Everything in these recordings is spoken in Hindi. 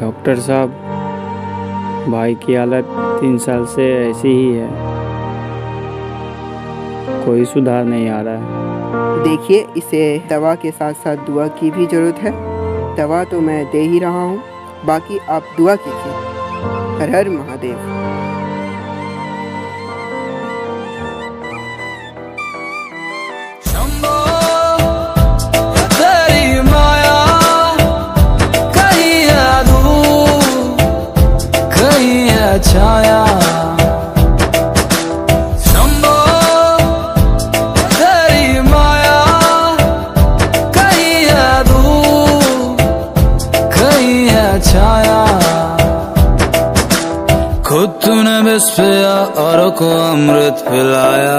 डॉक्टर साहब भाई की हालत तीन साल से ऐसी ही है। कोई सुधार नहीं आ रहा है। देखिए, इसे दवा के साथ साथ दुआ की भी ज़रूरत है। दवा तो मैं दे ही रहा हूँ। बाकी आप दुआ कीजिए। हर हर महादेव। छाया। माया है है छाया। खुद तूने पिया औरों को अमृत पिलाया।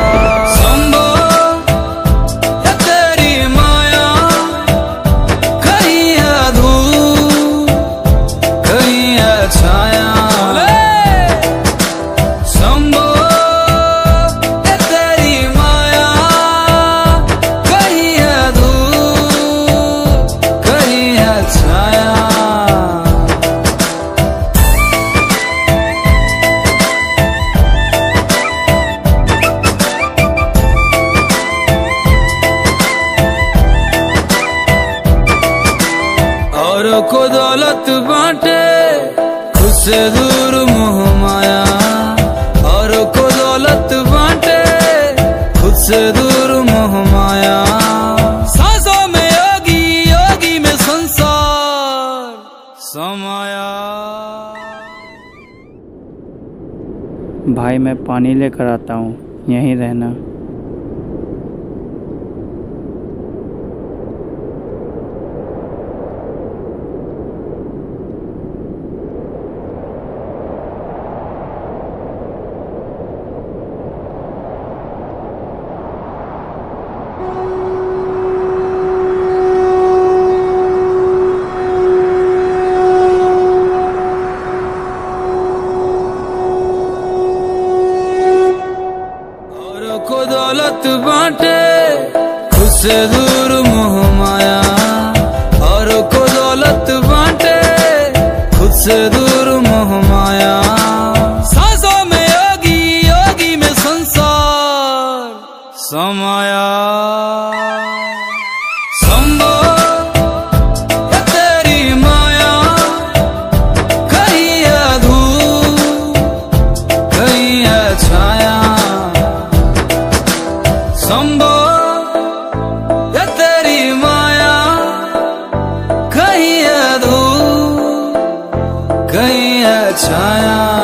औरों को दौलत बांटे खुद से दूर मोह माया। औरों को दौलत बांटे खुद से दूर मोह माया। सांसों में योगी योगी में संसार समाया। भाई, मैं पानी लेकर आता हूँ, यहीं रहना। से दूर मोह माया और को दौलत बांटे खुद से दूर छाया।